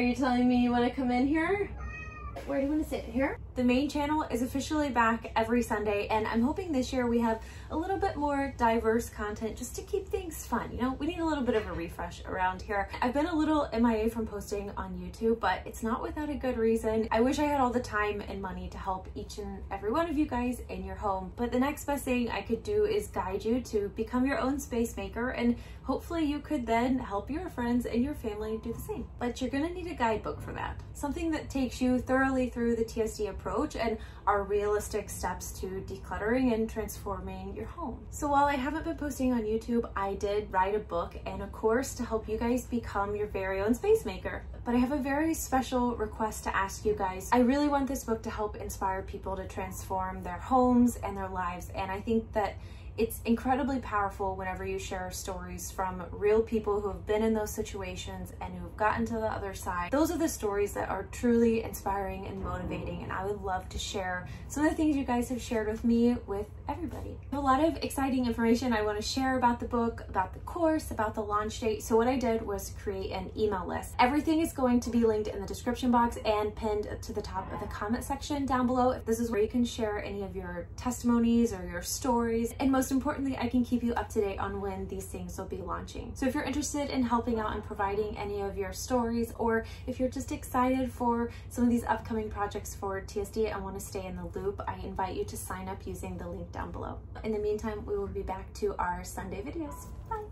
Are you telling me you want to come in here? Where do you want to sit? Here? The main channel is officially back every Sunday and I'm hoping this year we have a little bit more diverse content just to keep things fun. You know, we need a little bit of a refresh around here. I've been a little MIA from posting on YouTube, but it's not without a good reason. I wish I had all the time and money to help each and every one of you guys in your home, but the next best thing I could do is guide you to become your own space maker and hopefully you could then help your friends and your family do the same. But you're gonna need a guidebook for that. Something that takes you thoroughly through the TSD approach and our realistic steps to decluttering and transforming your home. So while I haven't been posting on YouTube, I did write a book and a course to help you guys become your very own space maker. But I have a very special request to ask you guys. I really want this book to help inspire people to transform their homes and their lives. And I think that it's incredibly powerful whenever you share stories from real people who have been in those situations and who have gotten to the other side. Those are the stories that are truly inspiring and motivating and I would love to share some of the things you guys have shared with me with everybody. A lot of exciting information I want to share about the book, about the course, about the launch date. So what I did was create an email list. Everything is going to be linked in the description box and pinned to the top of the comment section down below. This is where you can share any of your testimonies or your stories and most most importantly, I can keep you up to date on when these things will be launching. So if you're interested in helping out and providing any of your stories, or if you're just excited for some of these upcoming projects for TSD and want to stay in the loop, I invite you to sign up using the link down below. In the meantime, we will be back to our Sunday videos. Bye!